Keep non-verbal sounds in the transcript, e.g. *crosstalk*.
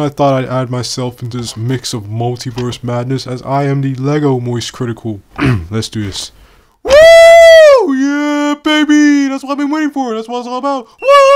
I thought I'd add myself into this mix of multiverse madness as I am the Lego Moist Critical. *clears throat* Let's do this. Woo! Yeah, baby! That's what I've been waiting for. That's what it's all about. Woo!